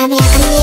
I be